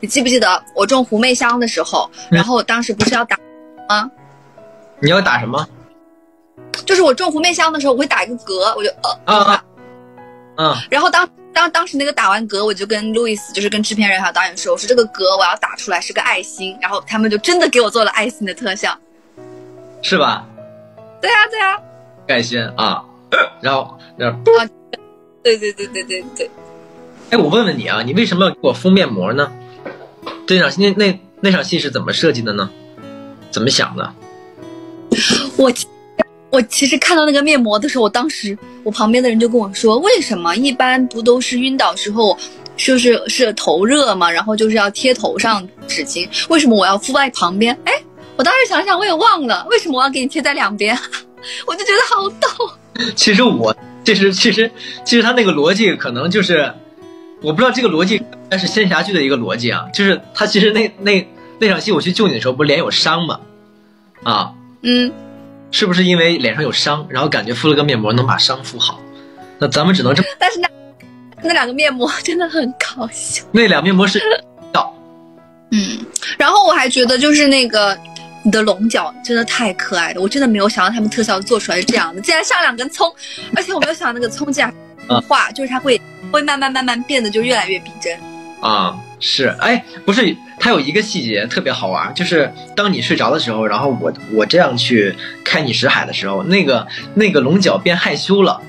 你记不记得我种狐媚香的时候，然后我当时不是要打吗？你要打什么？就是我种狐媚香的时候，我会打一个嗝，我就呃啊嗯，然后当当当时那个打完嗝，我就跟路易斯，就是跟制片人还有导演说，我说这个嗝我要打出来是个爱心，然后他们就真的给我做了爱心的特效。是吧？对啊，对啊，盖心啊，然后那对对对对对对。哎，我问问你啊，你为什么要给我敷面膜呢？这场戏那那那场戏是怎么设计的呢？怎么想的？我我其实看到那个面膜的时候，我当时我旁边的人就跟我说，为什么一般不都是晕倒时候，就是是头热嘛，然后就是要贴头上纸巾，为什么我要敷在旁边？哎，我当时想想我也忘了，为什么我要给你贴在两边？我就觉得好逗。其实我其实其实其实他那个逻辑可能就是，我不知道这个逻辑，但是仙侠剧的一个逻辑啊，就是他其实那那那场戏我去救你的时候，不是脸有伤吗？啊，嗯，是不是因为脸上有伤，然后感觉敷了个面膜能把伤敷好？那咱们只能这么，但是那那两个面膜 真的很搞笑。那两面膜是 到，嗯，然后我还觉得就是那个你的龙角真的太可爱了，我真的没有想到他们特效做出来是这样的，竟然上两根葱，而且我没有想到那个葱竟然画，就是它会会慢慢慢慢变得就越来越逼真。啊，是，哎，不是，它有一个细节特别好玩，就是当你睡着的时候，然后我我这样去开你识海的时候，那个那个龙角变害羞了，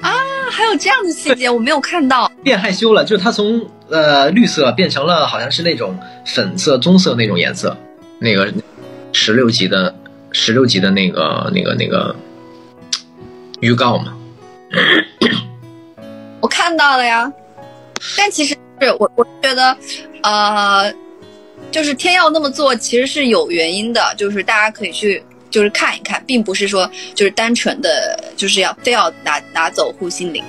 啊，还有这样的细节我没有看到。变害羞了，就是它从呃绿色变成了好像是那种粉色、棕色那种颜色，那个十六集的十六集的那个那个那个预告嘛，我看到了呀，但其实是我我觉得，呃，就是天耀那么做其实是有原因的，就是大家可以去就是看一看，并不是说就是单纯的就是要非要拿拿走护心灵。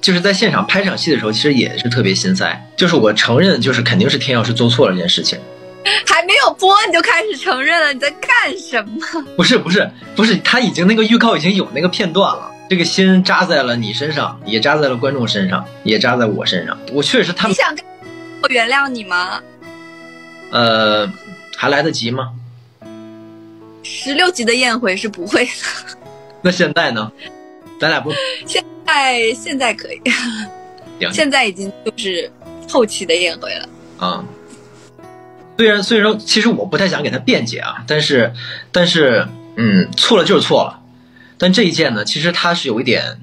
就是在现场拍场戏的时候，其实也是特别心塞，就是我承认，就是肯定是天耀是做错了这件事情。还没有播你就开始承认了，你在干什么？不是不是不是，他已经那个预告已经有那个片段了。这个心扎在了你身上，也扎在了观众身上，也扎在我身上。我确实他们你想我原谅你吗？呃还来得及吗？十六级的宴会是不会的，那现在呢？咱俩不现在现在可以，现在已经就是后期的宴会了。啊。虽然虽然说，其实我不太想给他辩解啊，但是但是嗯，错了就是错了。但这一件呢，其实他是有一点，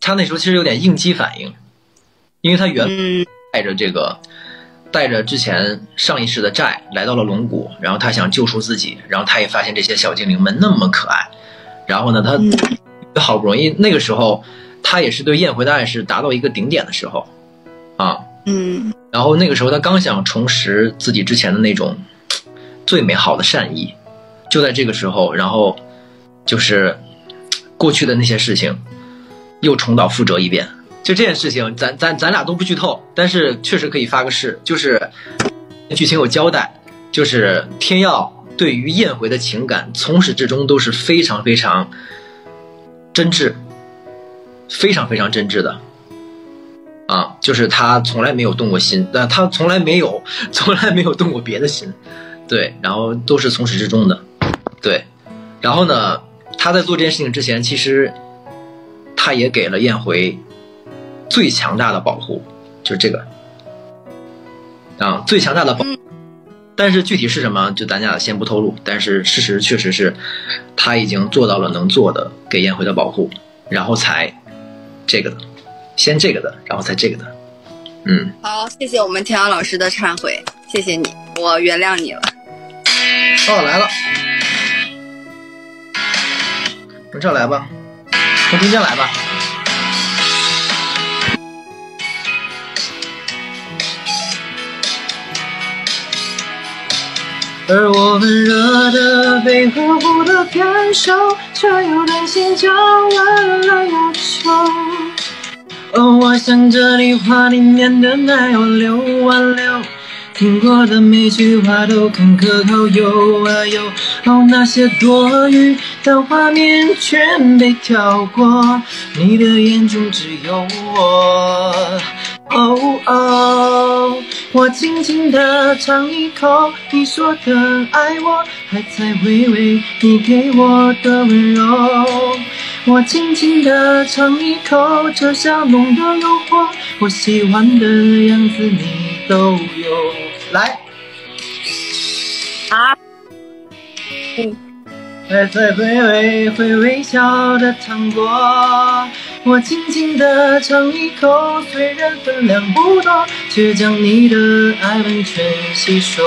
他那时候其实有点应激反应，因为他原嗯。带着这个，带着之前上一世的债来到了龙谷，然后他想救赎自己，然后他也发现这些小精灵们那么可爱，然后呢，他嗯。好不容易那个时候，他也是对燕回的爱是达到一个顶点的时候，啊，嗯。然后那个时候他刚想重拾自己之前的那种最美好的善意，就在这个时候，然后就是过去的那些事情又重蹈覆辙一遍。就这件事情，咱咱咱俩都不剧透，但是确实可以发个誓，就是剧情有交代，就是天耀对于燕回的情感从始至终都是非常非常真挚，非常非常真挚的。啊，就是他从来没有动过心，但他从来没有，从来没有动过别的心，对，然后都是从始至终的，对，然后呢，他在做这件事情之前，其实他也给了燕回最强大的保护，就是这个，啊，最强大的保，但是具体是什么，就咱俩先不透露，但是事实确实是，他已经做到了能做的给燕回的保护，然后才这个的。先这个的，然后才这个的，嗯，好，谢谢我们田阳老师的忏悔，谢谢你，我原谅你了。哦，来了，从这来吧，从中间来吧。而我们热的被呵护的感受，却又担心降温了要求。哦，我想这里话里面的奶油流啊流，听过的每句话都很可口，有啊有。哦，那些多余的画面全被跳过，你的眼中只有我。哦哦。我轻轻地尝一口你说的爱我，还在回味你给我的温柔。我轻轻地尝一口这香浓的诱惑，我喜欢的样子你都有。来，啊，还在回味会微笑的糖果。我轻轻地尝一口，虽然分量不多，却将你的爱完全吸收。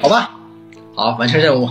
好吧，好，完成任务。